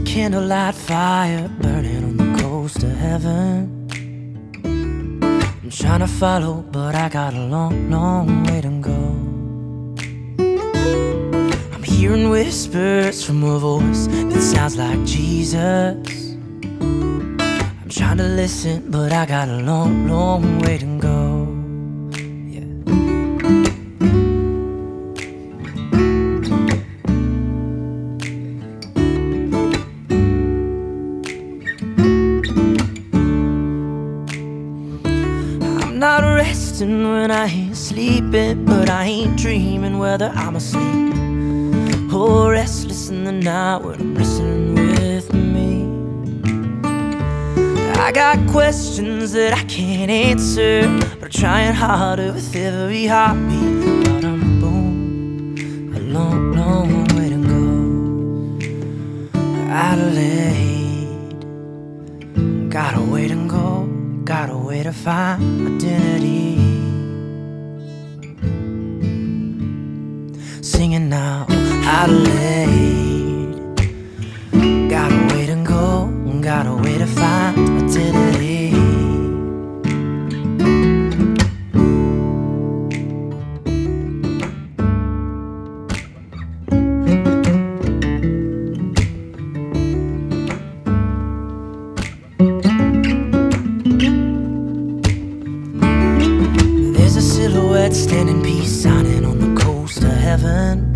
candlelight fire burning on the coast of heaven. I'm trying to follow, but I got a long, long way to go. I'm hearing whispers from a voice that sounds like Jesus. I'm trying to listen, but I got a long, long way to go. Not resting when I ain't sleeping, but I ain't dreaming whether I'm asleep or restless in the night when I'm wrestling with me. I got questions that I can't answer, but I'm trying harder with every heartbeat. But I'm boom, a long, long way to go. Adelaide, got a way to find identity. Singing now, Adelaide, got a way to go, got a way to find silhouette standing peace signing on the coast of heaven.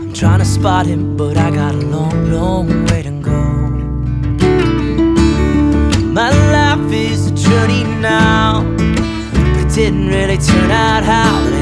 I'm trying to spot him, but I got a long, long way to go. My life is a journey now, but it didn't really turn out how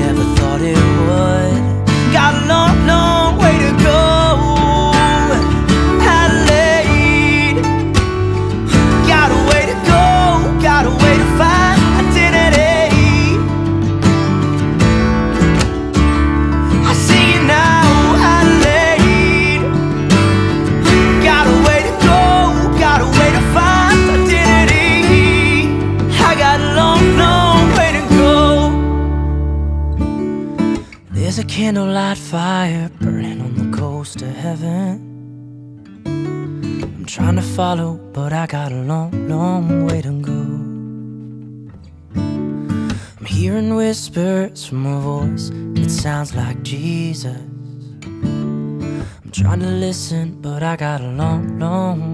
There's a candlelight fire burning on the coast of heaven. I'm trying to follow, but I got a long, long way to go. I'm hearing whispers from a voice that sounds like Jesus. I'm trying to listen, but I got a long, long